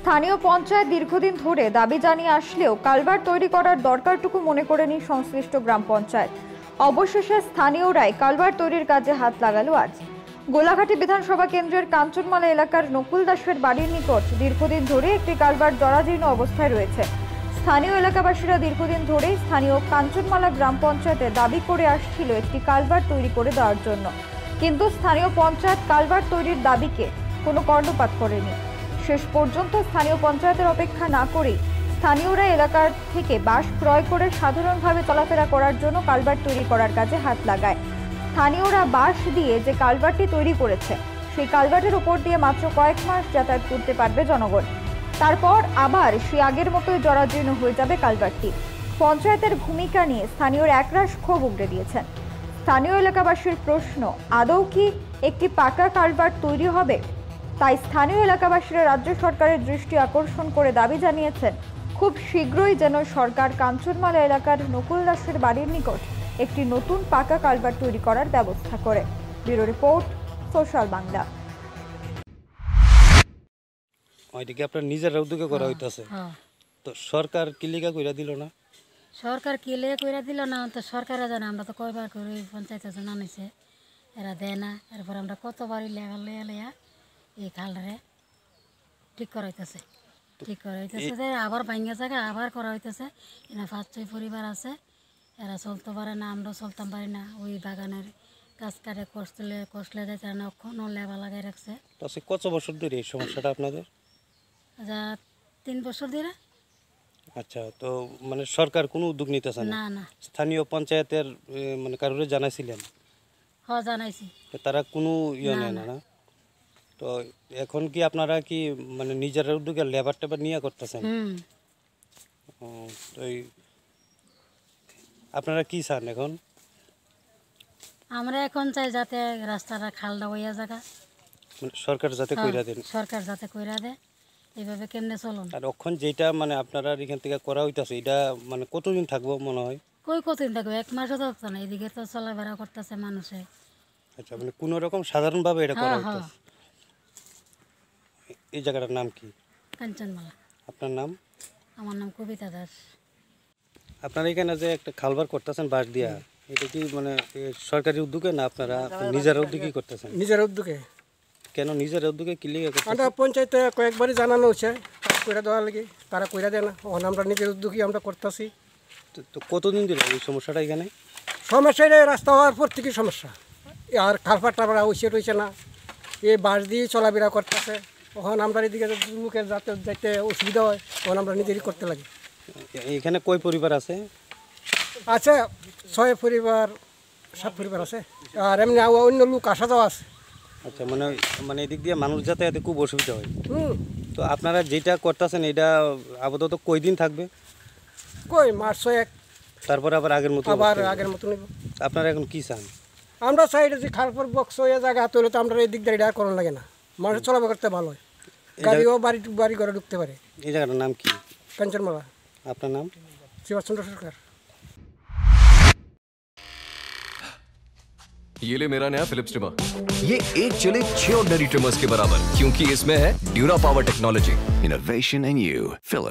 স্থানীয় পঞ্চায়েত দীর্ঘদিন ধরে দাবি জানিয়ে আসলেও কালভার্ট তৈরি করার দরকারটুকু মনে করেনি সংশ্লিষ্ট গ্রাম পঞ্চায়েত। অবশেষে স্থানীয়রাই কালভার্ট তৈরির কাজে হাত লাগালো আজ। গোলাঘাটি বিধানসভা কেন্দ্রের কাঞ্চনমালা এলাকার নকুল দাসের বাড়ির নিকট দীর্ঘদিন ধরে একটি কালভার্ট জরাজীর্ণ অবস্থায় রয়েছে। স্থানীয় এলাকাবাসীরা দীর্ঘদিন ধরেই স্থানীয় কাঞ্চনমালা গ্রাম পঞ্চায়েতে দাবি করে আসছিল একটি কালভার্ট তৈরি করে দেওয়ার জন্য। কিন্তু স্থানীয় পঞ্চায়েত কালভার্ট তৈরির দাবিকে কোনো কর্ণপাত করেনি। শেষ পর্যন্ত স্থানীয় পঞ্চায়েতের অপেক্ষা না করেই স্থানীয়রা এলাকার থেকে বাঁশ ক্রয় করে সাধারণভাবে চলাফেরা করার জন্য কালভার্ট তৈরি করার কাজে হাত লাগায়। স্থানীয়রা বাঁশ দিয়ে যে কালভার্টটি তৈরি করেছে, সেই কালভার্টের উপর দিয়ে মাত্র কয়েক মাস যাতায়াত করতে পারবে জনগণ। তারপর আবার সে আগের মতোই জরাজীর্ণ হয়ে যাবে কালভার্টটি। পঞ্চায়েতের ভূমিকা নিয়ে স্থানীয়রা একরাশ ক্ষোভ উগড়ে দিয়েছেন। স্থানীয় এলাকাবাসীর প্রশ্ন, আদৌ কি একটি পাকা কালভার্ট তৈরি হবে? তাই স্থানীয় এলাকাবাসীরা রাজ্য সরকারের দৃষ্টি আকর্ষণ করে দাবি জানিয়েছেন খুব শীঘ্রই যেন সরকার কাঞ্চনমালা এলাকার নকুল দাসের বাড়ির নিকট একটি নতুন পাকা কালভার্ট তৈরি করার ব্যবস্থা করে। Bureau report social Bangla. ওইটাকে আপনার নিজের উদ্যোগে করা হইতাছে। হ্যাঁ। তো সরকার কিলিকা কইরা দিল না? সরকার কিলে কইরা দিল না? তো সরকারে জানে আমরা তো কয়বার করে পঞ্চায়েত পঞ্চায়েতে জানাইছে এরা দেয় না। এরপর আমরা কতবারই লেখা লইয়া লইয়া এই খালটারে ঠিক করা হইতেছে ঠিক করা হইতেছে যে আবার ভাঙ্গা জায়গা আবার করা হইতেছে এরা পাঁচ ছয় পরিবার আছে এরা চলতে পারে না আমরা চলতাম পারি না। ওই বাগানের গাছ কাটে কষলে কষলে যাইতে না অক্ষণও লেবা লাগাই রাখছে। কত বছর ধরে এই সমস্যাটা আপনাদের? যা তিন বছর ধরে। আচ্ছা তো মানে সরকার কোনো উদ্যোগ নিতেছে না? না স্থানীয় পঞ্চায়েতের মানে কারোরে জানাইছিলেন? হ জানাইছি। তারা কোনো ইয়ে নেয় না। না। তো এখন কি আপনারা কি মানে নিজের উদ্যোগে লেবার টেবার নিয়ে করতেছেন? তো আপনারা কি চান এখন? আমরা এখন চাই যাতে রাস্তাটা খালটা হইয়া জায়গা মানে সরকার যাতে কইরা দেন। সরকার যাতে কইরা দেয়। এইভাবে কেমনে চলুন? আর এখন যেটা মানে আপনারা এখান থেকে করা হইতাছে এটা মানে কতদিন থাকব মনে হয়? কই কতদিন থাকবে? এক মাসও থাকতো না এদিকে তো চলাফেরা করতেছে মানুষে। আচ্ছা মানে কোনো রকম সাধারণভাবে এটা করা হ্যাঁ হ্যাঁ। হইতাছে? এই জায়গাটার নাম কি? কাঞ্চনমালা। আপনার নাম? আমার নাম কবিতা দাস। আপনারা এখানে যে একটা খালবার করতেছেন বাঁশ দিয়া এটা কি মানে সরকারি উদ্যোগে না আপনারা নিজের উদ্যোগেই করতেছেন? নিজের উদ্যোগে। কেন নিজের উদ্যোগে কি লিগে করতেছেন? আমরা পঞ্চায়েতে কয়েকবারই জানানো হচ্ছে কইরা করে দেওয়ার লাগে তারা কইরা দেয় না। ওখানে আমরা নিজের উদ্যোগে আমরা করতেছি। তো- কতদিন ধরে এই সমস্যাটা এখানে? সমস্যা এটা রাস্তা হওয়ার পর থেকেই সমস্যা। আর খালপাট টালপাড়া হইছে রয়েছে না। এই বাস দিয়ে চলাফেরা করতেছে। ওখানে আমরা এদিকে লোকের যাতে যাইতে অসুবিধা হয় তখন আমরা নিজেরই করতে লাগে। এখানে কয় পরিবার আছে? আছে ছয় পরিবার সাত পরিবার আছে। আর এমনি অন্য লোক আসা যাওয়া আছে। আচ্ছা মানে মানে এদিক দিয়ে মানুষ যাতায়াতে খুব অসুবিধা হয়। তো আপনারা যেটা করতেছেন এটা আপাতত কয়দিন থাকবে? কই মাস ছয়েক। তারপরে আবার আগের মতো আবার আগের মতো নিব। আপনারা এখন কি চান? আমরা সাইডে যে খালপুর বক্স হয়ে জায়গা তৈরি তো আমরা এই দিক দিয়ে এটা করার লাগে না। মানুষ চলাফেরা করতে ভালো হয় গাড়িও বাড়ি বাড়ি ঘরে ঢুকতে পারে এই জায়গাটার নাম কি কাঞ্চনমালা আপনার নাম শিবাচন্দ্র সরকার ये ले मेरा नया फिलिप्स ट्रिमर ये एक चले छह ऑर्डिनरी ट्रिमर्स के बराबर क्योंकि इसमें है Dura power technology Innovation in you. Philips.